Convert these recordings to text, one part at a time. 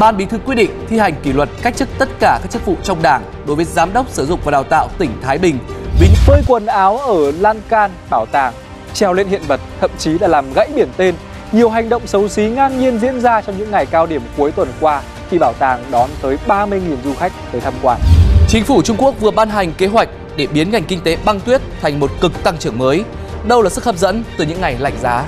Ban Bí thư quyết định thi hành kỷ luật cách chức tất cả các chức vụ trong Đảng đối với Giám đốc Sở dục và Đào tạo tỉnh Thái Bình vì phơi quần áo ở lan can bảo tàng, treo lên hiện vật, thậm chí là làm gãy biển tên. Nhiều hành động xấu xí ngang nhiên diễn ra trong những ngày cao điểm cuối tuần qua khi bảo tàng đón tới 30.000 du khách tới tham quan. Chính phủ Trung Quốc vừa ban hành kế hoạch để biến ngành kinh tế băng tuyết thành một cực tăng trưởng mới. Đâu là sức hấp dẫn từ những ngày lạnh giá?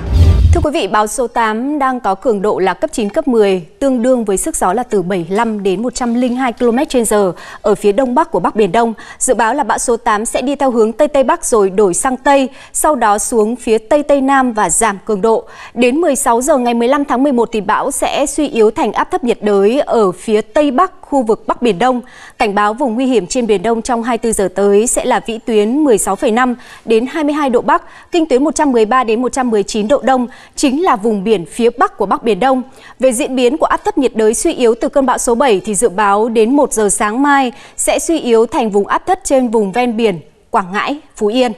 Thưa quý vị, bão số 8 đang có cường độ là cấp 9, cấp 10, tương đương với sức gió là từ 75 đến 102 km h ở phía đông bắc của Bắc Biển Đông. Dự báo là bão số 8 sẽ đi theo hướng Tây Tây Bắc rồi đổi sang Tây, sau đó xuống phía Tây Tây Nam và giảm cường độ. Đến 16 giờ ngày 15 tháng 11 thì bão sẽ suy yếu thành áp thấp nhiệt đới ở phía Tây Bắc khu vực Bắc Biển Đông. Cảnh báo vùng nguy hiểm trên Biển Đông trong 24 giờ tới sẽ là vĩ tuyến 16,5 đến 22 độ Bắc, kinh tuyến 113 đến 119 độ Đông, chính là vùng biển phía Bắc của Bắc Biển Đông. Về diễn biến của áp thấp nhiệt đới suy yếu từ cơn bão số 7 thì dự báo đến 1 giờ sáng mai sẽ suy yếu thành vùng áp thấp trên vùng ven biển Quảng Ngãi, Phú Yên.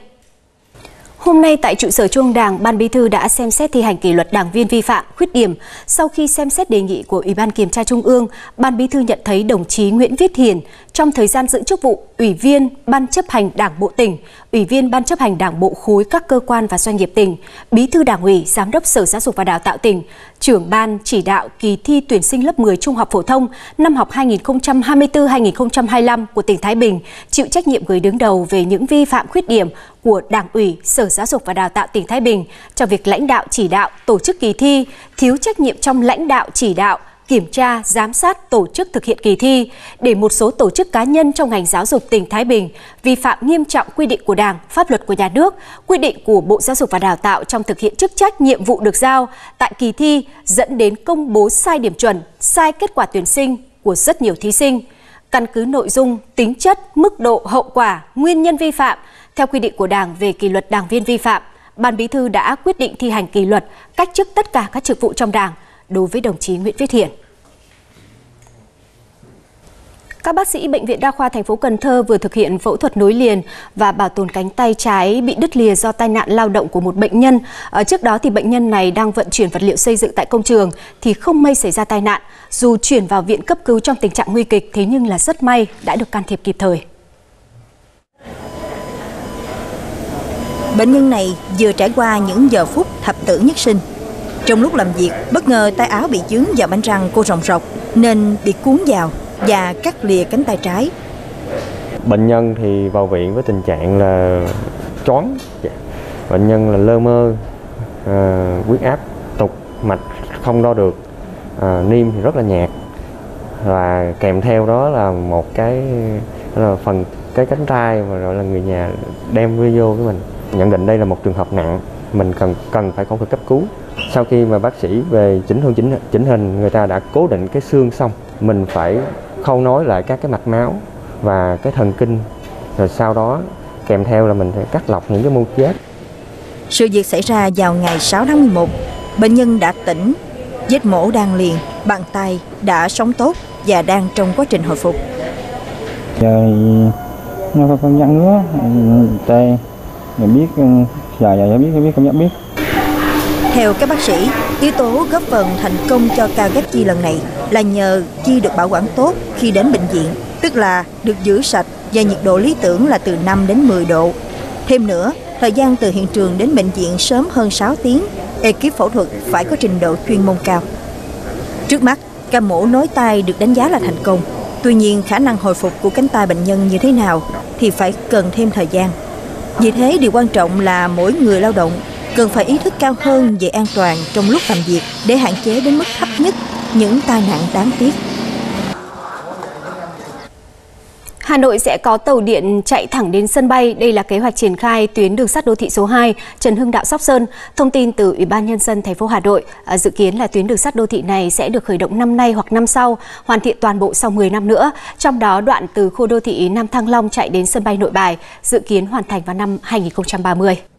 Hôm nay tại trụ sở Trung Đảng, Ban Bí thư đã xem xét thi hành kỷ luật đảng viên vi phạm, khuyết điểm. Sau khi xem xét đề nghị của Ủy ban Kiểm tra Trung ương, Ban Bí thư nhận thấy đồng chí Nguyễn Viết Hiền trong thời gian giữ chức vụ Ủy viên Ban chấp hành Đảng bộ tỉnh, Ủy viên Ban chấp hành Đảng bộ khối các cơ quan và doanh nghiệp tỉnh, Bí thư Đảng ủy, Giám đốc Sở Giáo dục và Đào tạo tỉnh, trưởng ban chỉ đạo kỳ thi tuyển sinh lớp 10 trung học phổ thông năm học 2024-2025 của tỉnh Thái Bình, chịu trách nhiệm người đứng đầu về những vi phạm khuyết điểm của Đảng ủy, Sở Giáo dục và Đào tạo tỉnh Thái Bình cho việc lãnh đạo chỉ đạo tổ chức kỳ thi, thiếu trách nhiệm trong lãnh đạo chỉ đạo, kiểm tra, giám sát tổ chức thực hiện kỳ thi để một số tổ chức cá nhân trong ngành giáo dục tỉnh Thái Bình vi phạm nghiêm trọng quy định của Đảng, pháp luật của nhà nước, quy định của Bộ Giáo dục và Đào tạo trong thực hiện chức trách nhiệm vụ được giao tại kỳ thi dẫn đến công bố sai điểm chuẩn, sai kết quả tuyển sinh của rất nhiều thí sinh. Căn cứ nội dung, tính chất, mức độ, hậu quả, nguyên nhân vi phạm theo quy định của Đảng về kỷ luật đảng viên vi phạm, Ban Bí thư đã quyết định thi hành kỷ luật, cách chức tất cả các chức vụ trong Đảng đối với đồng chí Nguyễn Viết Hiển. Các bác sĩ bệnh viện đa khoa thành phố Cần Thơ vừa thực hiện phẫu thuật nối liền và bảo tồn cánh tay trái bị đứt lìa do tai nạn lao động của một bệnh nhân. Ở trước đó thì bệnh nhân này đang vận chuyển vật liệu xây dựng tại công trường thì không may xảy ra tai nạn. Dù chuyển vào viện cấp cứu trong tình trạng nguy kịch thế nhưng là rất may đã được can thiệp kịp thời. Bệnh nhân này vừa trải qua những giờ phút thập tử nhất sinh. Trong lúc làm việc, bất ngờ tay áo bị chướng vào bánh răng cô rồng rọc nên bị cuốn vào và cắt lìa cánh tay trái. Bệnh nhân thì vào viện với tình trạng là choáng, bệnh nhân là lơ mơ, à, huyết áp tục mạch không đo được, à, niêm thì rất là nhạt. Và kèm theo đó là một cái là phần cái cánh tay mà gọi là người nhà đem video với mình. Nhận định đây là một trường hợp nặng mình cần cần phải phẫu thuật cấp cứu. Sau khi mà bác sĩ về chỉnh thương chỉnh chỉnh hình người ta đã cố định cái xương xong mình phải khâu nối lại các cái mạch máu và cái thần kinh rồi sau đó kèm theo là mình phải cắt lọc những cái mô chết. Sự việc xảy ra vào ngày 6 tháng 11 bệnh nhân đã tỉnh vết mổ đang liền bàn tay đã sống tốt và đang trong quá trình hồi phục. Giờ nó có con nhăn nữa tay để biết dài dài biết biết cảm giác biết theo các bác sĩ, yếu tố góp phần thành công cho ca ghép chi lần này là nhờ chi được bảo quản tốt khi đến bệnh viện, tức là được giữ sạch và nhiệt độ lý tưởng là từ 5 đến 10 độ. Thêm nữa, thời gian từ hiện trường đến bệnh viện sớm hơn 6 tiếng, ekip phẫu thuật phải có trình độ chuyên môn cao. Trước mắt, ca mổ nối tay được đánh giá là thành công. Tuy nhiên, khả năng hồi phục của cánh tay bệnh nhân như thế nào thì phải cần thêm thời gian. Vì thế, điều quan trọng là mỗi người lao động cần phải ý thức cao hơn về an toàn trong lúc làm việc để hạn chế đến mức thấp nhất những tai nạn đáng tiếc. Hà Nội sẽ có tàu điện chạy thẳng đến sân bay. Đây là kế hoạch triển khai tuyến đường sắt đô thị số 2 Trần Hưng Đạo Sóc Sơn. Thông tin từ Ủy ban Nhân dân thành phố Hà Nội à, dự kiến là tuyến đường sắt đô thị này sẽ được khởi động năm nay hoặc năm sau, hoàn thiện toàn bộ sau 10 năm nữa. Trong đó đoạn từ khu đô thị Nam Thăng Long chạy đến sân bay Nội Bài dự kiến hoàn thành vào năm 2030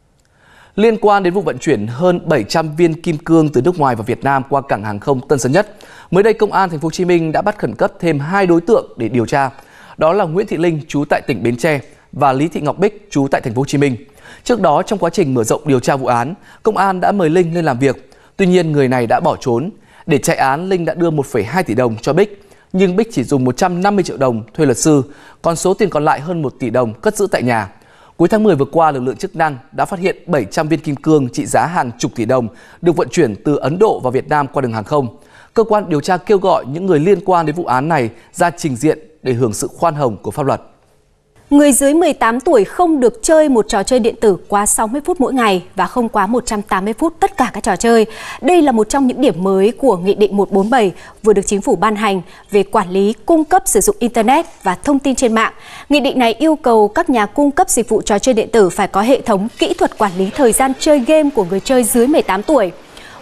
liên quan đến vụ vận chuyển hơn 700 viên kim cương từ nước ngoài vào Việt Nam qua cảng hàng không Tân Sơn Nhất. Mới đây công an thành phố Hồ Chí Minh đã bắt khẩn cấp thêm hai đối tượng để điều tra. Đó là Nguyễn Thị Linh trú tại tỉnh Bến Tre và Lý Thị Ngọc Bích trú tại thành phố Hồ Chí Minh. Trước đó trong quá trình mở rộng điều tra vụ án, công an đã mời Linh lên làm việc. Tuy nhiên người này đã bỏ trốn. Để chạy án, Linh đã đưa 1,2 tỷ đồng cho Bích, nhưng Bích chỉ dùng 150 triệu đồng thuê luật sư, còn số tiền còn lại hơn 1 tỷ đồng cất giữ tại nhà. Cuối tháng 10 vừa qua, lực lượng chức năng đã phát hiện 700 viên kim cương trị giá hàng chục tỷ đồng được vận chuyển từ Ấn Độ vào Việt Nam qua đường hàng không. Cơ quan điều tra kêu gọi những người liên quan đến vụ án này ra trình diện để hưởng sự khoan hồng của pháp luật. Người dưới 18 tuổi không được chơi một trò chơi điện tử quá 60 phút mỗi ngày và không quá 180 phút tất cả các trò chơi. Đây là một trong những điểm mới của Nghị định 147 vừa được Chính phủ ban hành về quản lý, cung cấp sử dụng Internet và thông tin trên mạng. Nghị định này yêu cầu các nhà cung cấp dịch vụ trò chơi điện tử phải có hệ thống kỹ thuật quản lý thời gian chơi game của người chơi dưới 18 tuổi.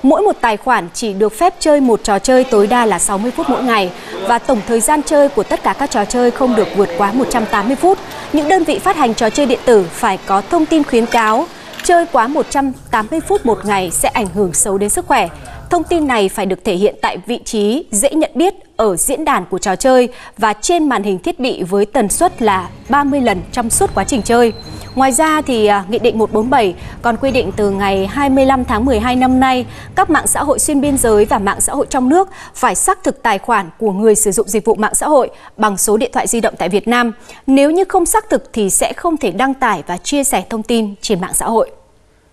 Mỗi một tài khoản chỉ được phép chơi một trò chơi tối đa là 60 phút mỗi ngày và tổng thời gian chơi của tất cả các trò chơi không được vượt quá 180 phút. Những đơn vị phát hành trò chơi điện tử phải có thông tin khuyến cáo chơi quá 180 phút một ngày sẽ ảnh hưởng xấu đến sức khỏe. Thông tin này phải được thể hiện tại vị trí dễ nhận biết ở diễn đàn của trò chơi và trên màn hình thiết bị với tần suất là 30 lần trong suốt quá trình chơi. Ngoài ra thì à, Nghị định 147 còn quy định từ ngày 25 tháng 12 năm nay, các mạng xã hội xuyên biên giới và mạng xã hội trong nước phải xác thực tài khoản của người sử dụng dịch vụ mạng xã hội bằng số điện thoại di động tại Việt Nam. Nếu như không xác thực thì sẽ không thể đăng tải và chia sẻ thông tin trên mạng xã hội.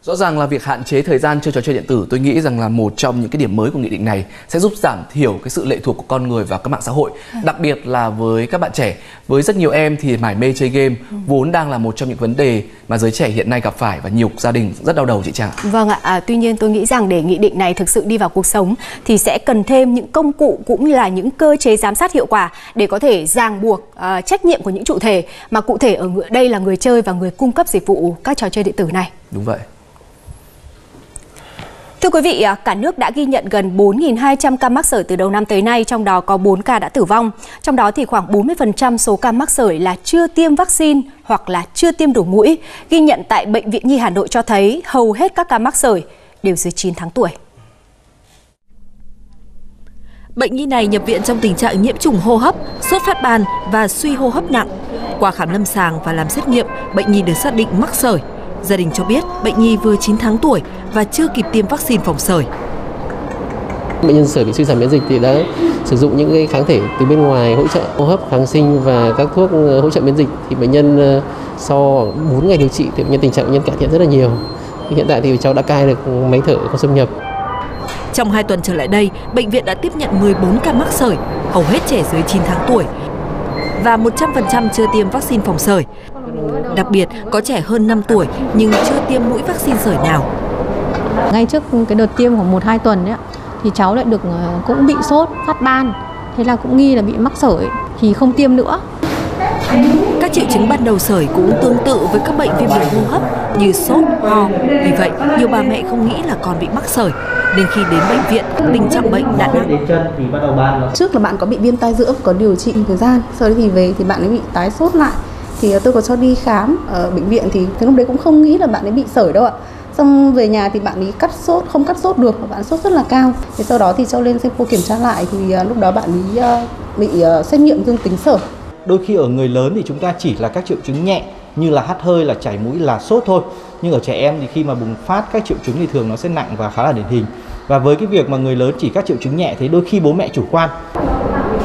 Rõ ràng là việc hạn chế thời gian chơi trò chơi điện tử tôi nghĩ rằng là một trong những cái điểm mới của nghị định này sẽ giúp giảm thiểu cái sự lệ thuộc của con người vào các mạng xã hội. Ừ. Đặc biệt là với các bạn trẻ, với rất nhiều em thì mải mê chơi game ừ. vốn đang là một trong những vấn đề mà giới trẻ hiện nay gặp phải và nhiều gia đình rất đau đầu chị Trang. Vâng ạ, à, tuy nhiên tôi nghĩ rằng để nghị định này thực sự đi vào cuộc sống thì sẽ cần thêm những công cụ cũng như là những cơ chế giám sát hiệu quả để có thể ràng buộc uh, trách nhiệm của những chủ thể mà cụ thể ở đây là người chơi và người cung cấp dịch vụ các trò chơi điện tử này. Đúng vậy. Thưa quý vị, à, cả nước đã ghi nhận gần 4.200 ca mắc sởi từ đầu năm tới nay, trong đó có 4 ca đã tử vong. Trong đó thì khoảng 40% số ca mắc sởi là chưa tiêm vaccine hoặc là chưa tiêm đủ mũi. Ghi nhận tại Bệnh viện Nhi Hà Nội cho thấy hầu hết các ca mắc sởi đều dưới 9 tháng tuổi. Bệnh nhi này nhập viện trong tình trạng nhiễm trùng hô hấp, sốt phát ban và suy hô hấp nặng. Qua khám lâm sàng và làm xét nghiệm, bệnh nhi được xác định mắc sởi. Gia đình cho biết bệnh nhi vừa 9 tháng tuổi và chưa kịp tiêm vaccine phòng sởi. Bệnh nhân sởi bị suy giảm miễn dịch thì đã sử dụng những cái kháng thể từ bên ngoài hỗ trợ hô hấp, kháng sinh và các thuốc ờ, hỗ trợ miễn dịch thì bệnh nhân ờ, sau 4 ngày điều trị thì bệnh nhân tình trạng bệnh nhân cải thiện rất là nhiều. Hiện tại thì cháu đã cai được máy thở không xâm nhập. Trong 2 tuần trở lại đây, bệnh viện đã tiếp nhận 14 ca mắc sởi, hầu hết trẻ dưới 9 tháng tuổi và 100% chưa tiêm vaccine phòng sởi. Đặc biệt, có trẻ hơn 5 tuổi nhưng chưa tiêm mũi vaccine sởi nào. Ngay trước cái đợt tiêm khoảng 1-2 tuần ấy, thì cháu lại được ờ, cũng bị sốt, phát ban. Thế là cũng nghi là bị mắc sởi thì không tiêm nữa. Các triệu chứng ban đầu sởi cũng tương tự với các bệnh viêm đường hô hấp như sốt, ho. Vì vậy, nhiều bà mẹ không nghĩ là con bị mắc sởi. Nên khi đến bệnh viện, tình trạng bệnh đã nặng. Trước là bạn có bị viêm tai giữa, có điều trị một thời gian. Sau đấy thì về thì bạn ấy bị tái sốt lại thì tôi có cho đi khám ở bệnh viện thì cái lúc đấy cũng không nghĩ là bạn ấy bị sởi đâu ạ. Xong về nhà thì bạn ấy cắt sốt, không cắt sốt được, bạn sốt rất là cao. Thì sau đó thì cho lên xem cô kiểm tra lại thì à, lúc đó bạn ấy à, bị à, xét nghiệm dương tính sởi. Đôi khi ở người lớn thì chúng ta chỉ là các triệu chứng nhẹ, như là hắt hơi, là chảy mũi, là sốt thôi. Nhưng ở trẻ em thì khi mà bùng phát các triệu chứng thì thường nó sẽ nặng và khá là điển hình. Và với cái việc mà người lớn chỉ các triệu chứng nhẹ thì đôi khi bố mẹ chủ quan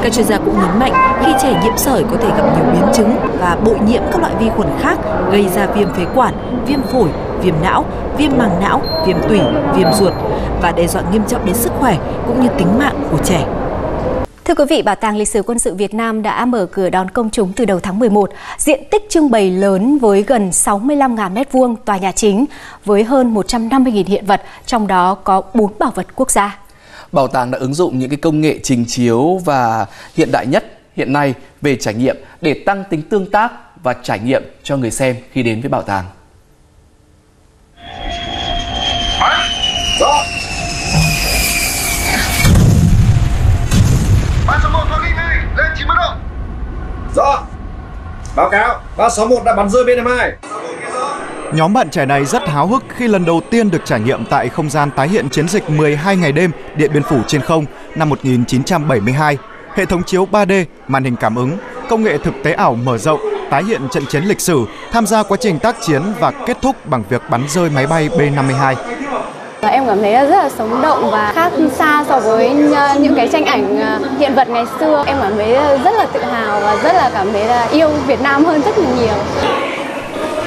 các chuyên gia cũng nhấn mạnh khi trẻ nhiễm sởi có thể gặp nhiều biến chứng và bội nhiễm các loại vi khuẩn khác gây ra viêm phế quản, viêm phổi, viêm não, viêm màng não, viêm tủy, viêm ruột và đe dọa nghiêm trọng đến sức khỏe cũng như tính mạng của trẻ. Thưa quý vị, Bảo tàng Lịch sử Quân sự Việt Nam đã mở cửa đón công chúng từ đầu tháng 11. Diện tích trưng bày lớn với gần 65.000 m2 tòa nhà chính với hơn 150.000 hiện vật, trong đó có 4 bảo vật quốc gia. Bảo tàng đã ứng dụng những cái công nghệ trình chiếu và hiện đại nhất hiện nay về trải nghiệm để tăng tính tương tác và trải nghiệm cho người xem khi đến với bảo tàng. Rõ Báo cáo 361 đã bắn rơi B52 Nhóm bạn trẻ này rất háo hức khi lần đầu tiên được trải nghiệm tại không gian tái hiện chiến dịch 12 ngày đêm Điện Biên Phủ trên không năm 1972. Hệ thống chiếu 3D, màn hình cảm ứng, công nghệ thực tế ảo mở rộng, tái hiện trận chiến lịch sử, tham gia quá trình tác chiến và kết thúc bằng việc bắn rơi máy bay B-52. Và em cảm thấy rất là sống động và khác xa so với những cái tranh ảnh ờ, hiện vật ngày xưa. Em cảm thấy rất là tự hào và rất là cảm thấy là yêu Việt Nam hơn rất là nhiều.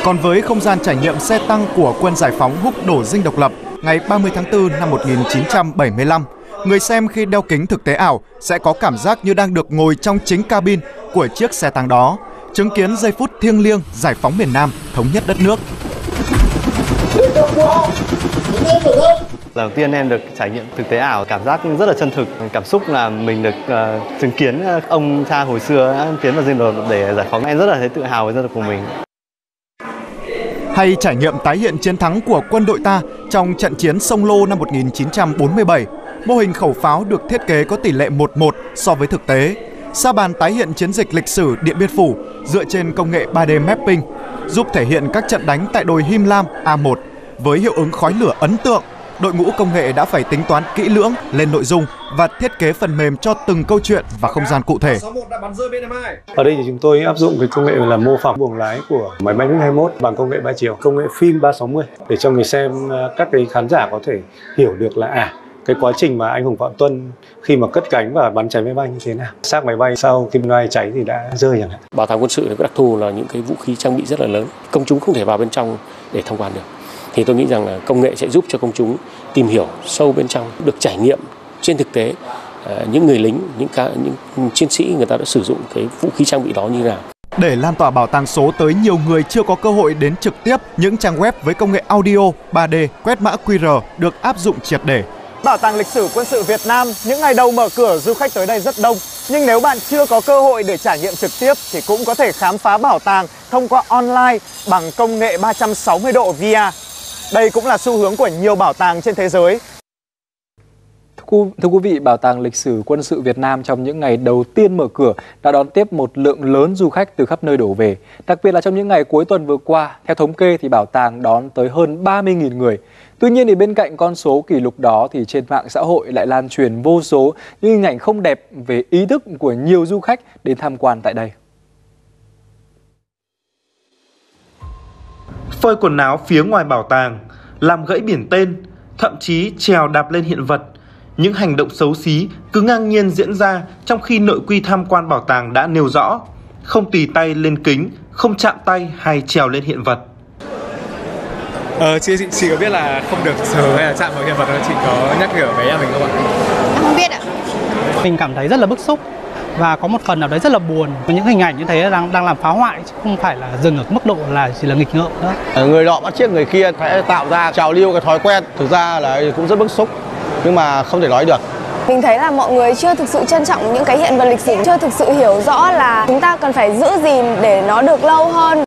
Còn với không gian trải nghiệm xe tăng của quân giải phóng húc đổ dinh độc lập ngày 30 tháng 4 năm 1975, người xem khi đeo kính thực tế ảo sẽ có cảm giác như đang được ngồi trong chính cabin của chiếc xe tăng đó, chứng kiến giây phút thiêng liêng giải phóng miền Nam, thống nhất đất nước. Lần đầu tiên em được trải nghiệm thực tế ảo, cảm giác rất là chân thực. Cảm xúc là mình được uh, chứng kiến ờ, ông cha hồi xưa đã tiến vào dinh độc để giải phóng. Em rất là thấy tự hào với dân tộc của mình hay trải nghiệm tái hiện chiến thắng của quân đội ta trong trận chiến sông Lô năm 1947. Mô hình khẩu pháo được thiết kế có tỷ lệ 1-1 so với thực tế. Sa bàn tái hiện chiến dịch lịch sử Điện Biên Phủ dựa trên công nghệ 3D mapping, giúp thể hiện các trận đánh tại đồi Him Lam A1 với hiệu ứng khói lửa ấn tượng đội ngũ công nghệ đã phải tính toán kỹ lưỡng lên nội dung và thiết kế phần mềm cho từng câu chuyện và không gian cụ thể. Ở đây thì chúng tôi áp dụng cái công nghệ là mô phỏng buồng lái của máy bay MiG-21 bằng công nghệ 3 chiều, công nghệ phim 360 để cho người xem ờ, các cái khán giả có thể hiểu được là à cái quá trình mà anh Hùng Phạm Tuân khi mà cất cánh và bắn cháy máy bay như thế nào. Xác máy bay sau khi máy bay cháy thì đã rơi chẳng hạn. Bảo tàng quân sự có đặc thù là những cái vũ khí trang bị rất là lớn công chúng không thể vào bên trong để tham quan được thì tôi nghĩ rằng là công nghệ sẽ giúp cho công chúng tìm hiểu sâu bên trong được trải nghiệm trên thực tế uh, những người lính những ca, những chiến sĩ người ta đã sử dụng cái vũ khí trang bị đó như nào để lan tỏa bảo tàng số tới nhiều người chưa có cơ hội đến trực tiếp, những trang web với công nghệ audio 3D quét mã QR được áp dụng triệt để. Bảo tàng lịch sử quân sự Việt Nam những ngày đầu mở cửa du khách tới đây rất đông. Nhưng nếu bạn chưa có cơ hội để trải nghiệm trực tiếp thì cũng có thể khám phá bảo tàng thông qua online bằng công nghệ 360 độ VR. Đây cũng là xu hướng của nhiều bảo tàng trên thế giới. Thưa quý vị, Bảo tàng Lịch sử Quân sự Việt Nam trong những ngày đầu tiên mở cửa đã đón tiếp một lượng lớn du khách từ khắp nơi đổ về. Đặc biệt là trong những ngày cuối tuần vừa qua, theo thống kê thì bảo tàng đón tới hơn 30.000 người. Tuy nhiên thì bên cạnh con số kỷ lục đó thì trên mạng xã hội lại lan truyền vô số những hình ảnh không đẹp về ý thức của nhiều du khách đến tham quan tại đây. Phơi quần áo phía ngoài bảo tàng, làm gãy biển tên, thậm chí trèo đạp lên hiện vật. Những hành động xấu xí cứ ngang nhiên diễn ra trong khi nội quy tham quan bảo tàng đã nêu rõ, không tì tay lên kính, không chạm tay hay trèo lên hiện vật. Ờ, chị, chị, chị có biết là không được sờ hay là chạm vào hiện vật Chị có nhắc nhở với em mình không ạ? Em không biết ạ. Mình cảm thấy rất là bức xúc và có một phần nào đấy rất là buồn. Những hình ảnh như thế đang đang làm phá hoại chứ không phải là dừng ở mức độ là chỉ là nghịch ngợm nữa ờ, người nọ bắt chiếc người kia sẽ tạo ra trào lưu cái thói quen. Thực ra là cũng rất bức xúc nhưng mà không thể nói được. Mình thấy là mọi người chưa thực sự trân trọng những cái hiện vật lịch sử chưa thực sự hiểu rõ là chúng ta cần phải giữ gìn để nó được lâu hơn.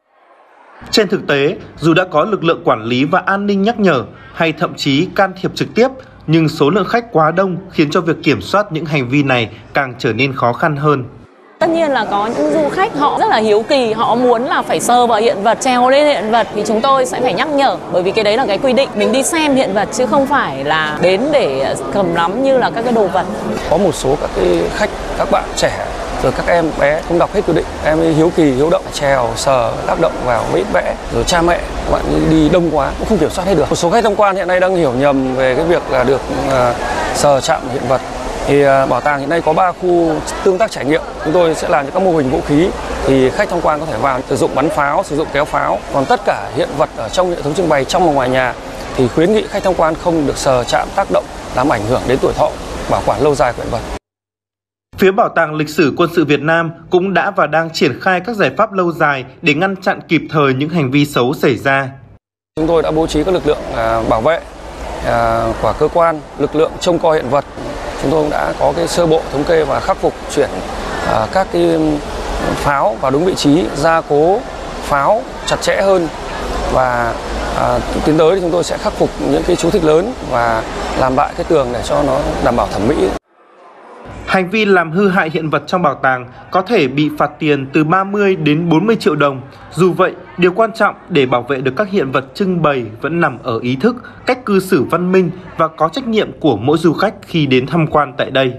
Trên thực tế, dù đã có lực lượng quản lý và an ninh nhắc nhở hay thậm chí can thiệp trực tiếp nhưng số lượng khách quá đông khiến cho việc kiểm soát những hành vi này càng trở nên khó khăn hơn. Tất nhiên là có những du khách họ rất là hiếu kỳ, họ muốn là phải sơ vào hiện vật, treo lên hiện vật thì chúng tôi sẽ phải nhắc nhở bởi vì cái đấy là cái quy định. Mình đi xem hiện vật chứ không phải là đến để cầm nắm như là các cái đồ vật. Có một số các cái khách, các bạn trẻ rồi các em bé không đọc hết quy định. Em ấy hiếu kỳ hiếu động trèo sờ tác động vào mấy vẽ. Rồi cha mẹ bạn đi đông quá cũng không kiểm soát hết được. Một số khách tham quan hiện nay đang hiểu nhầm về cái việc là được uh, sờ chạm hiện vật. Thì uh, bảo tàng hiện nay có 3 khu tương tác trải nghiệm. Chúng tôi sẽ làm những các mô hình vũ khí. Thì khách tham quan có thể vào sử dụng bắn pháo sử dụng kéo pháo. Còn tất cả hiện vật ở trong hệ thống trưng bày trong và ngoài nhà thì khuyến nghị khách tham quan không được sờ chạm tác động làm ảnh hưởng đến tuổi thọ bảo quản lâu dài của hiện vật. Phía Bảo tàng Lịch sử Quân sự Việt Nam cũng đã và đang triển khai các giải pháp lâu dài để ngăn chặn kịp thời những hành vi xấu xảy ra. Chúng tôi đã bố trí các lực lượng à, bảo vệ à, của cơ quan, lực lượng trông coi hiện vật. Chúng tôi cũng đã có cái sơ bộ thống kê và khắc phục chuyển à, các cái pháo vào đúng vị trí, gia cố pháo chặt chẽ hơn và à, tiến tới thì chúng tôi sẽ khắc phục những cái chú thích lớn và làm lại cái tường để cho nó đảm bảo thẩm mỹ. Hành vi làm hư hại hiện vật trong bảo tàng có thể bị phạt tiền từ 30 đến 40 triệu đồng. Dù vậy, điều quan trọng để bảo vệ được các hiện vật trưng bày vẫn nằm ở ý thức, cách cư xử văn minh và có trách nhiệm của mỗi du khách khi đến tham quan tại đây.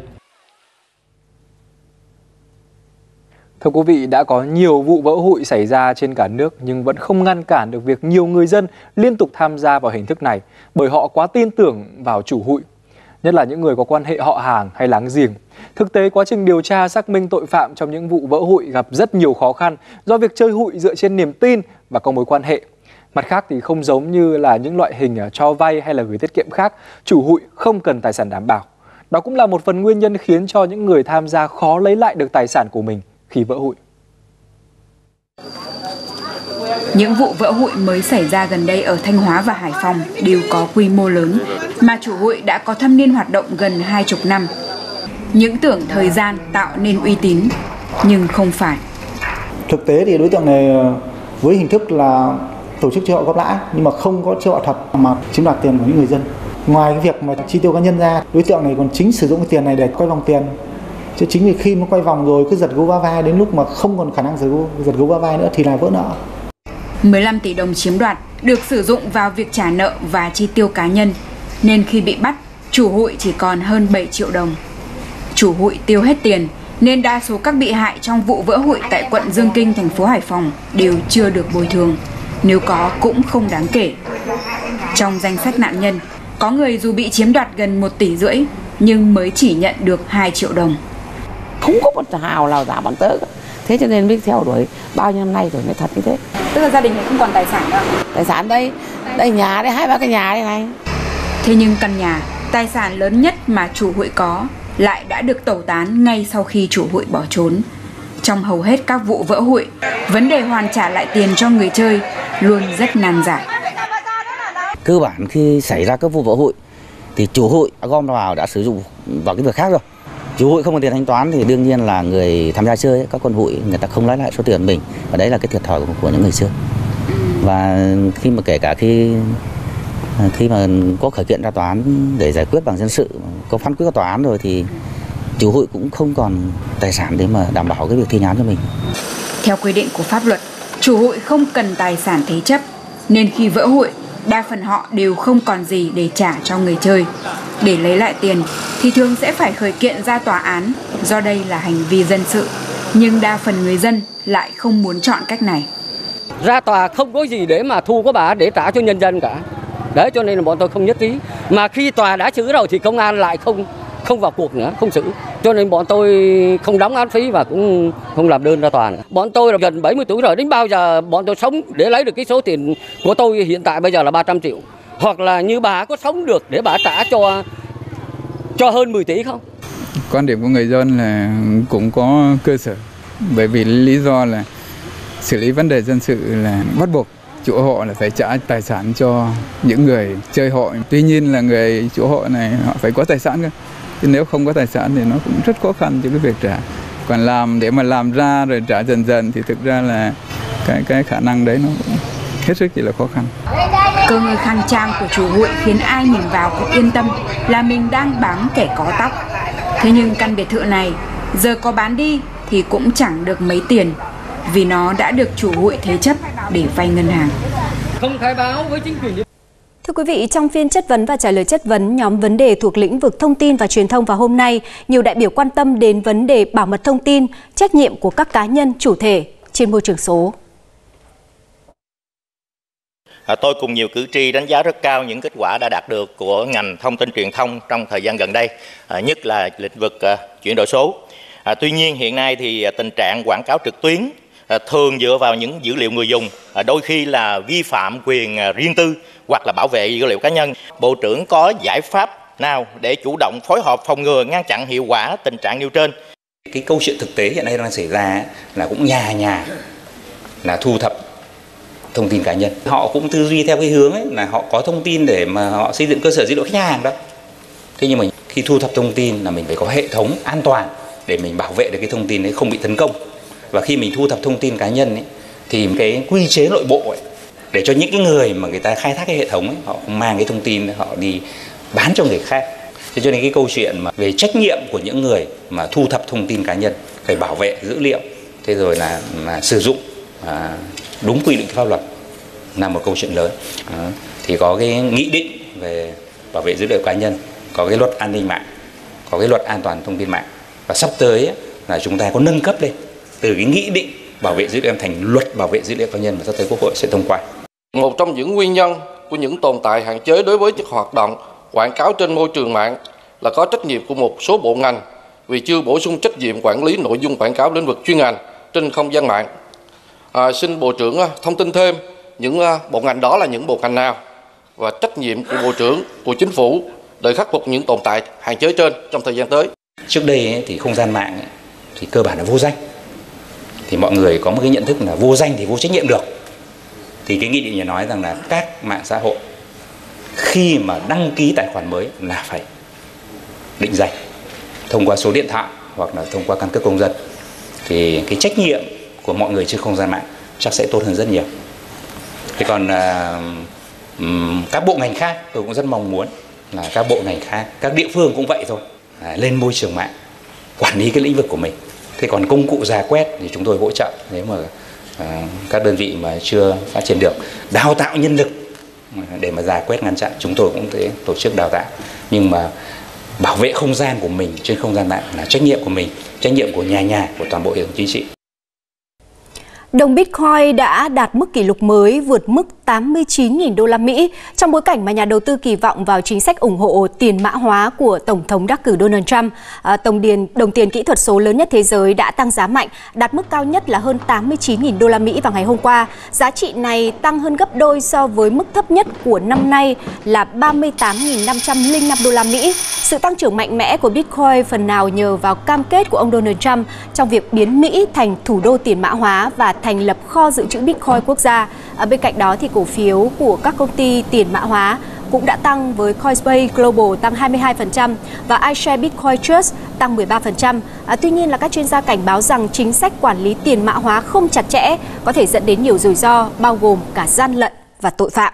Thưa quý vị, đã có nhiều vụ vỡ hụi xảy ra trên cả nước nhưng vẫn không ngăn cản được việc nhiều người dân liên tục tham gia vào hình thức này bởi họ quá tin tưởng vào chủ hụi, nhất là những người có quan hệ họ hàng hay láng giềng. Thực tế, quá trình điều tra xác minh tội phạm trong những vụ vỡ hụi gặp rất nhiều khó khăn do việc chơi hụi dựa trên niềm tin và có mối quan hệ. Mặt khác thì không giống như là những loại hình à, cho vay hay là gửi tiết kiệm khác, chủ hụi không cần tài sản đảm bảo. Đó cũng là một phần nguyên nhân khiến cho những người tham gia khó lấy lại được tài sản của mình khi vỡ hụi. Những vụ vỡ hụi mới xảy ra gần đây ở Thanh Hóa và Hải Phòng đều có quy mô lớn, mà chủ hụi đã có thâm niên hoạt động gần hai chục năm. Những tưởng thời gian tạo nên uy tín, nhưng không phải. Thực tế thì đối tượng này ờ, với hình thức là tổ chức cho họ góp lãi nhưng mà không có cho họ thật mà chiếm đoạt tiền của những người dân. Ngoài cái việc mà chi tiêu cá nhân ra, đối tượng này còn chính sử dụng cái tiền này để quay vòng tiền chứ chính vì khi nó quay vòng rồi cứ giật gấu va vai đến lúc mà không còn khả năng giật gấu, giật gấu va vai nữa thì là vỡ nợ 15 tỷ đồng chiếm đoạt, được sử dụng vào việc trả nợ và chi tiêu cá nhân. Nên khi bị bắt, chủ hụi chỉ còn hơn 7 triệu đồng. Chủ hụi tiêu hết tiền, nên đa số các bị hại trong vụ vỡ hụi tại quận Dương Kinh, thành phố Hải Phòng đều chưa được bồi thường. Nếu có cũng không đáng kể. Trong danh sách nạn nhân, có người dù bị chiếm đoạt gần 1 tỷ rưỡi, nhưng mới chỉ nhận được 2 triệu đồng. Không có một hào nào giả bằng tớ thế cho nên mới theo đuổi bao nhiêu năm nay rồi mới thật như thế. Tức là gia đình không còn tài sản nữa. Tài sản đây đây nhà đây hai ba cái nhà đây này. Thế nhưng căn nhà tài sản lớn nhất mà chủ hụi có lại đã được tẩu tán ngay sau khi chủ hụi bỏ trốn. Trong hầu hết các vụ vỡ hụi vấn đề hoàn trả lại tiền cho người chơi luôn rất nan giải. Cơ bản khi xảy ra các vụ vỡ hụi thì chủ hụi gom vào đã sử dụng vào cái việc khác rồi chủ hụi không có tiền thanh toán thì đương nhiên là người tham gia chơi các con hụi người ta không lấy lại số tiền mình. Và đấy là cái thiệt thòi của, của những người chơi và khi mà kể cả khi khi mà có khởi kiện ra tòa án để giải quyết bằng dân sự có phán quyết của tòa án rồi thì chủ hụi cũng không còn tài sản để mà đảm bảo cái việc thi án cho mình. Theo quy định của pháp luật chủ hụi không cần tài sản thế chấp nên khi vỡ hụi đa phần họ đều không còn gì để trả cho người chơi. Để lấy lại tiền, thì thường sẽ phải khởi kiện ra tòa án do đây là hành vi dân sự. Nhưng đa phần người dân lại không muốn chọn cách này. Ra tòa không có gì để mà thu của bà để trả cho nhân dân cả. Đấy, cho nên là bọn tôi không nhất trí. Mà khi tòa đã xử rồi thì công an lại không không vào cuộc nữa, không xử. Cho nên bọn tôi không đóng án phí và cũng không làm đơn ra tòa nữa. Bọn tôi là gần 70 tuổi rồi, đến bao giờ bọn tôi sống để lấy được cái số tiền của tôi hiện tại bây giờ là 300 triệu. Hoặc là như bà có sống được để bà trả cho cho hơn 10 tỷ không? Quan điểm của người dân là cũng có cơ sở. Bởi vì lý do là xử lý vấn đề dân sự là bắt buộc chủ hộ là phải trả tài sản cho những người chơi hội. Tuy nhiên là người chủ hộ này họ phải có tài sản cơ chứ nếu không có tài sản thì nó cũng rất khó khăn cho cái việc trả. Còn làm để mà làm ra rồi trả dần dần thì thực ra là cái cái khả năng đấy nó cũng hết sức chỉ là khó khăn. Cơ ngơi khang trang của chủ hụi khiến ai nhìn vào cũng yên tâm là mình đang bám kẻ có tóc. Thế nhưng căn biệt thự này giờ có bán đi thì cũng chẳng được mấy tiền vì nó đã được chủ hụi thế chấp để vay ngân hàng. Không khai báo với chính quyền Thưa quý vị, trong phiên chất vấn và trả lời chất vấn nhóm vấn đề thuộc lĩnh vực thông tin và truyền thông vào hôm nay, nhiều đại biểu quan tâm đến vấn đề bảo mật thông tin, trách nhiệm của các cá nhân, chủ thể trên môi trường số. À, tôi cùng nhiều cử tri đánh giá rất cao những kết quả đã đạt được của ngành thông tin truyền thông trong thời gian gần đây, à, nhất là lĩnh vực à, chuyển đổi số. À, tuy nhiên hiện nay thì à, tình trạng quảng cáo trực tuyến À, thường dựa vào những dữ liệu người dùng, à, đôi khi là vi phạm quyền à, riêng tư hoặc là bảo vệ dữ liệu cá nhân. Bộ trưởng có giải pháp nào để chủ động phối hợp phòng ngừa ngăn chặn hiệu quả tình trạng nêu trên? Cái câu chuyện thực tế hiện nay đang xảy ra là cũng nhà nhà là thu thập thông tin cá nhân. Họ cũng tư duy theo cái hướng ấy là họ có thông tin để mà họ xây dựng cơ sở dữ liệu khách hàng đó. Thế nhưng mà khi thu thập thông tin là mình phải có hệ thống an toàn để mình bảo vệ được cái thông tin đấy không bị tấn công. Và khi mình thu thập thông tin cá nhân ấy, thì cái quy chế nội bộ ấy, để cho những cái người mà người ta khai thác cái hệ thống ấy, họ mang cái thông tin họ đi bán cho người khác. Thế cho nên cái câu chuyện mà về trách nhiệm của những người mà thu thập thông tin cá nhân phải bảo vệ dữ liệu thế rồi là mà sử dụng à, đúng quy định pháp luật là một câu chuyện lớn. À, thì có cái nghị định về bảo vệ dữ liệu cá nhân có cái luật an ninh mạng có cái luật an toàn thông tin mạng. Và sắp tới ấy, là chúng ta có nâng cấp lên từ cái nghị định bảo vệ dữ liệu thành luật bảo vệ dữ liệu cá nhân mà sắp tới Quốc hội sẽ thông qua. Một trong những nguyên nhân của những tồn tại hạn chế đối với những hoạt động quảng cáo trên môi trường mạng là có trách nhiệm của một số bộ ngành vì chưa bổ sung trách nhiệm quản lý nội dung quảng cáo lĩnh vực chuyên ngành trên không gian mạng. À, xin Bộ trưởng thông tin thêm những bộ ngành đó là những bộ ngành nào và trách nhiệm của Bộ trưởng, của Chính phủ để khắc phục những tồn tại hạn chế trên trong thời gian tới. Trước đây ấy, thì không gian mạng ấy, thì cơ bản là vô danh. Thì mọi người có một cái nhận thức là vô danh thì vô trách nhiệm được. Thì cái nghị định này nói rằng là các mạng xã hội khi mà đăng ký tài khoản mới là phải định danh thông qua số điện thoại hoặc là thông qua căn cước công dân. Thì cái trách nhiệm của mọi người trên không gian mạng chắc sẽ tốt hơn rất nhiều. Thế còn uh, các bộ ngành khác tôi cũng rất mong muốn là các bộ ngành khác các địa phương cũng vậy thôi à, lên môi trường mạng quản lý cái lĩnh vực của mình thế còn công cụ giả quét thì chúng tôi hỗ trợ nếu mà à, các đơn vị mà chưa phát triển được. Đào tạo nhân lực để mà giả quét ngăn chặn, chúng tôi cũng thế, tổ chức đào tạo. Nhưng mà bảo vệ không gian của mình trên không gian mạng là trách nhiệm của mình, trách nhiệm của nhà nhà, của toàn bộ hệ thống chính trị. Đồng Bitcoin đã đạt mức kỷ lục mới vượt mức 89.000 đô la Mỹ trong bối cảnh mà nhà đầu tư kỳ vọng vào chính sách ủng hộ tiền mã hóa của Tổng thống đắc cử Donald Trump. À, tổng điền, đồng tiền kỹ thuật số lớn nhất thế giới đã tăng giá mạnh, đạt mức cao nhất là hơn 89.000 đô la Mỹ vào ngày hôm qua. Giá trị này tăng hơn gấp đôi so với mức thấp nhất của năm nay là 38.505 đô la Mỹ. Sự tăng trưởng mạnh mẽ của Bitcoin phần nào nhờ vào cam kết của ông Donald Trump trong việc biến Mỹ thành thủ đô tiền mã hóa và thành lập kho dự trữ Bitcoin quốc gia. À, bên cạnh đó thì cổ phiếu của các công ty tiền mã hóa cũng đã tăng với Coinbase Global tăng 22% và iShare Bitcoin Trust tăng 13%. À, tuy nhiên là các chuyên gia cảnh báo rằng chính sách quản lý tiền mã hóa không chặt chẽ có thể dẫn đến nhiều rủi ro bao gồm cả gian lận và tội phạm.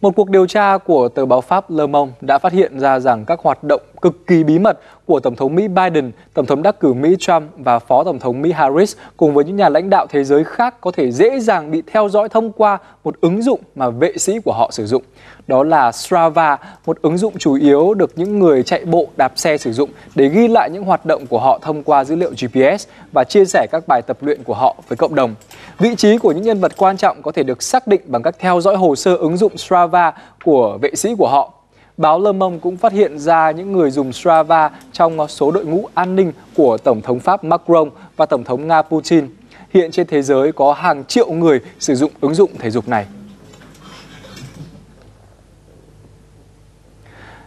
Một cuộc điều tra của tờ báo Pháp Le Monde đã phát hiện ra rằng các hoạt động cực kỳ bí mật của Tổng thống Mỹ Biden, Tổng thống đắc cử Mỹ Trump và Phó Tổng thống Mỹ Harris cùng với những nhà lãnh đạo thế giới khác có thể dễ dàng bị theo dõi thông qua một ứng dụng mà vệ sĩ của họ sử dụng. Đó là Strava, một ứng dụng chủ yếu được những người chạy bộ đạp xe sử dụng để ghi lại những hoạt động của họ thông qua dữ liệu GPS và chia sẻ các bài tập luyện của họ với cộng đồng. Vị trí của những nhân vật quan trọng có thể được xác định bằng cách theo dõi hồ sơ ứng dụng Strava của vệ sĩ của họ báo Le Monde cũng phát hiện ra những người dùng Strava trong số đội ngũ an ninh của Tổng thống Pháp Macron và Tổng thống Nga Putin. Hiện trên thế giới có hàng triệu người sử dụng ứng dụng thể dục này.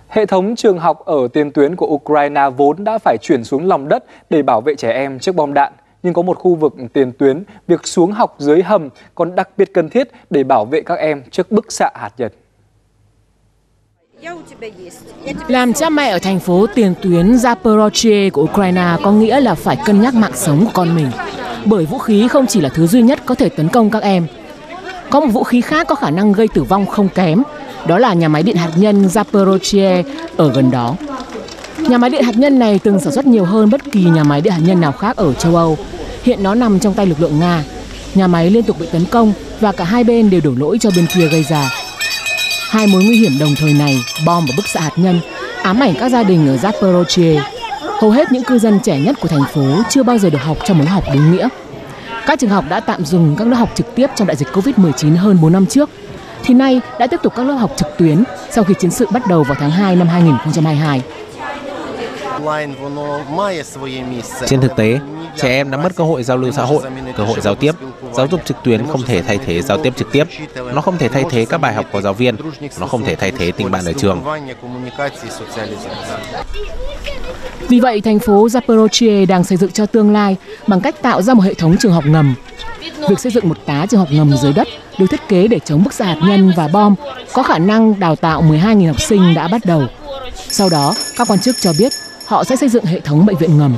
Hệ thống trường học ở tiền tuyến của Ukraine vốn đã phải chuyển xuống lòng đất để bảo vệ trẻ em trước bom đạn. Nhưng có một khu vực tiền tuyến, việc xuống học dưới hầm còn đặc biệt cần thiết để bảo vệ các em trước bức xạ hạt nhân. Làm cha mẹ ở thành phố tiền tuyến Zaporozhye của Ukraine có nghĩa là phải cân nhắc mạng sống của con mình. Bởi vũ khí không chỉ là thứ duy nhất có thể tấn công các em. Có một vũ khí khác có khả năng gây tử vong không kém, đó là nhà máy điện hạt nhân Zaporozhye ở gần đó. Nhà máy điện hạt nhân này từng sản xuất nhiều hơn bất kỳ nhà máy điện hạt nhân nào khác ở châu Âu. Hiện nó nằm trong tay lực lượng Nga. Nhà máy liên tục bị tấn công và cả hai bên đều đổ lỗi cho bên kia gây ra. Hai mối nguy hiểm đồng thời này, bom và bức xạ hạt nhân, ám ảnh các gia đình ở Zaporozhye. Hầu hết những cư dân trẻ nhất của thành phố chưa bao giờ được học trong một lớp học đúng nghĩa. Các trường học đã tạm dừng các lớp học trực tiếp trong đại dịch Covid-19 hơn 4 năm trước, thì nay đã tiếp tục các lớp học trực tuyến sau khi chiến sự bắt đầu vào tháng 2 năm 2022. Trên thực tế, trẻ em đã mất cơ hội giao lưu xã hội, cơ hội giao tiếp. Giáo dục trực tuyến không thể thay thế giao tiếp trực tiếp. Nó không thể thay thế các bài học của giáo viên. Nó không thể thay thế tình bạn ở trường. Vì vậy, thành phố Zaporozhye đang xây dựng cho tương lai bằng cách tạo ra một hệ thống trường học ngầm. Việc xây dựng một tá trường học ngầm dưới đất được thiết kế để chống bức xạ hạt nhân và bom có khả năng đào tạo 12.000 học sinh đã bắt đầu. Sau đó, các quan chức cho biết họ sẽ xây dựng hệ thống bệnh viện ngầm.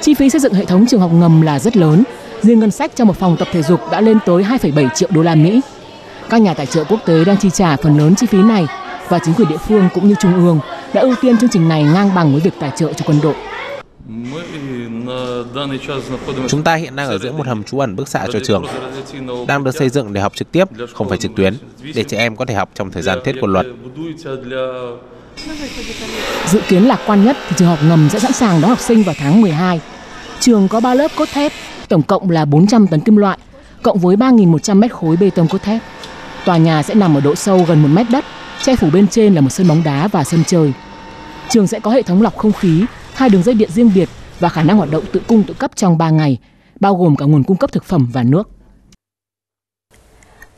Chi phí xây dựng hệ thống trường học ngầm là rất lớn, riêng ngân sách cho một phòng tập thể dục đã lên tới 2,7 triệu đô la Mỹ. Các nhà tài trợ quốc tế đang chi trả phần lớn chi phí này và chính quyền địa phương cũng như trung ương đã ưu tiên chương trình này ngang bằng với việc tài trợ cho quân đội. Chúng ta hiện đang ở giữa một hầm trú ẩn bức xạ cho trường, đang được xây dựng để học trực tiếp, không phải trực tuyến, để trẻ em có thể học trong thời gian thiết quân luật. Dự kiến lạc quan nhất thì trường học ngầm sẽ sẵn sàng đón học sinh vào tháng 12. Trường có 3 lớp cốt thép, tổng cộng là 400 tấn kim loại, cộng với 3.100 mét khối bê tông cốt thép. Tòa nhà sẽ nằm ở độ sâu gần 1 mét đất, che phủ bên trên là một sân bóng đá và sân chơi. Trường sẽ có hệ thống lọc không khí, hai đường dây điện riêng biệt và khả năng hoạt động tự cung tự cấp trong 3 ngày, bao gồm cả nguồn cung cấp thực phẩm và nước.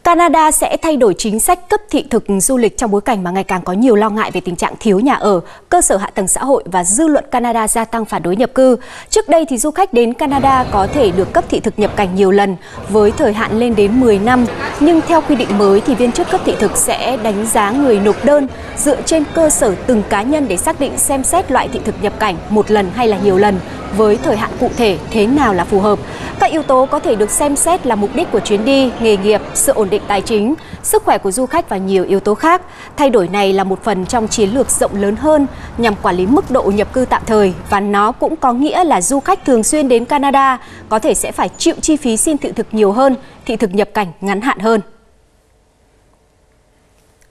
Canada sẽ thay đổi chính sách cấp thị thực du lịch trong bối cảnh mà ngày càng có nhiều lo ngại về tình trạng thiếu nhà ở, cơ sở hạ tầng xã hội và dư luận Canada gia tăng phản đối nhập cư. Trước đây thì du khách đến Canada có thể được cấp thị thực nhập cảnh nhiều lần với thời hạn lên đến 10 năm, nhưng theo quy định mới thì viên chức cấp thị thực sẽ đánh giá người nộp đơn dựa trên cơ sở từng cá nhân để xác định xem xét loại thị thực nhập cảnh một lần hay là nhiều lần với thời hạn cụ thể thế nào là phù hợp. Các yếu tố có thể được xem xét là mục đích của chuyến đi, nghề nghiệp, sự ổn định tài chính, sức khỏe của du khách và nhiều yếu tố khác. Thay đổi này là một phần trong chiến lược rộng lớn hơn nhằm quản lý mức độ nhập cư tạm thời và nó cũng có nghĩa là du khách thường xuyên đến Canada có thể sẽ phải chịu chi phí xin thị thực nhiều hơn, thị thực nhập cảnh ngắn hạn hơn.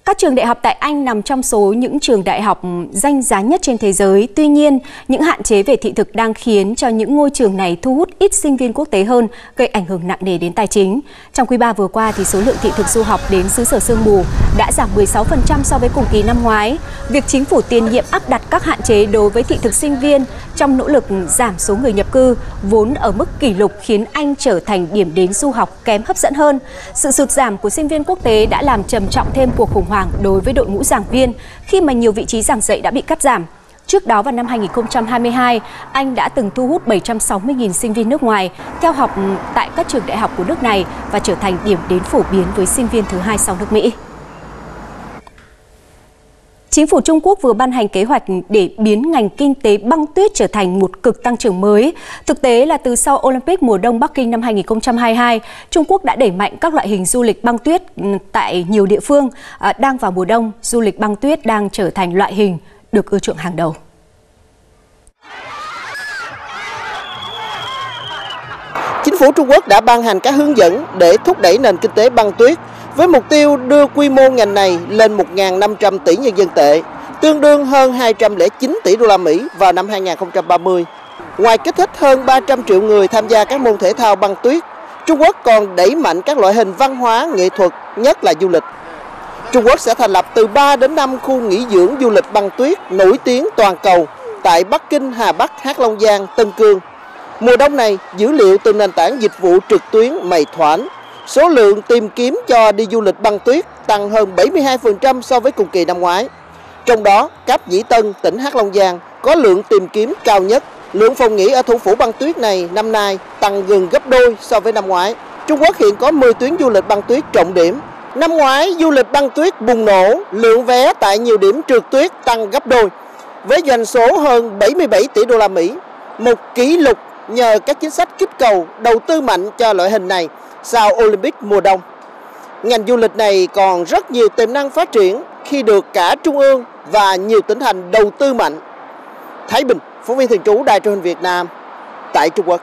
Các trường đại học tại Anh nằm trong số những trường đại học danh giá nhất trên thế giới. Tuy nhiên, những hạn chế về thị thực đang khiến cho những ngôi trường này thu hút ít sinh viên quốc tế hơn, gây ảnh hưởng nặng nề đến tài chính. Trong quý 3 vừa qua, thì số lượng thị thực du học đến xứ sở sương mù đã giảm 16% so với cùng kỳ năm ngoái. Việc chính phủ tiền nhiệm áp đặt các hạn chế đối với thị thực sinh viên trong nỗ lực giảm số người nhập cư vốn ở mức kỷ lục khiến Anh trở thành điểm đến du học kém hấp dẫn hơn. Sự sụt giảm của sinh viên quốc tế đã làm trầm trọng thêm cuộc khủng hoảng đối với đội ngũ giảng viên khi mà nhiều vị trí giảng dạy đã bị cắt giảm. Trước đó vào năm 2022, Anh đã từng thu hút 760.000 sinh viên nước ngoài theo học tại các trường đại học của nước này và trở thành điểm đến phổ biến với sinh viên thứ hai sau nước Mỹ. Chính phủ Trung Quốc vừa ban hành kế hoạch để biến ngành kinh tế băng tuyết trở thành một cực tăng trưởng mới. Thực tế là từ sau Olympic mùa đông Bắc Kinh năm 2022, Trung Quốc đã đẩy mạnh các loại hình du lịch băng tuyết ừ, tại nhiều địa phương. À, đang vào mùa đông, du lịch băng tuyết đang trở thành loại hình được ưa chuộng hàng đầu. Chính phủ Trung Quốc đã ban hành các hướng dẫn để thúc đẩy nền kinh tế băng tuyết với mục tiêu đưa quy mô ngành này lên 1.500 tỷ nhân dân tệ, tương đương hơn 209 tỷ đô la Mỹ vào năm 2030. Ngoài kích thích hơn 300 triệu người tham gia các môn thể thao băng tuyết, Trung Quốc còn đẩy mạnh các loại hình văn hóa, nghệ thuật, nhất là du lịch. Trung Quốc sẽ thành lập từ 3 đến 5 khu nghỉ dưỡng du lịch băng tuyết nổi tiếng toàn cầu tại Bắc Kinh, Hà Bắc, Hắc Long Giang, Tân Cương. Mùa đông này, dữ liệu từ nền tảng dịch vụ trực tuyến Mày Thoản Số lượng tìm kiếm cho đi du lịch băng tuyết tăng hơn 72% so với cùng kỳ năm ngoái. Trong đó, Cáp Dĩ Tân, tỉnh Hắc Long Giang có lượng tìm kiếm cao nhất. Lượng phòng nghỉ ở thủ phủ băng tuyết này năm nay tăng gần gấp đôi so với năm ngoái. Trung Quốc hiện có 10 tuyến du lịch băng tuyết trọng điểm. Năm ngoái, du lịch băng tuyết bùng nổ, lượng vé tại nhiều điểm trượt tuyết tăng gấp đôi, với doanh số hơn 77 tỷ đô la Mỹ, một kỷ lục nhờ các chính sách kích cầu đầu tư mạnh cho loại hình này sau Olympic mùa đông. Ngành du lịch này còn rất nhiều tiềm năng phát triển khi được cả Trung ương và nhiều tỉnh thành đầu tư mạnh. Thái Bình, phóng viên thường trú Đài truyền hình Việt Nam tại Trung Quốc.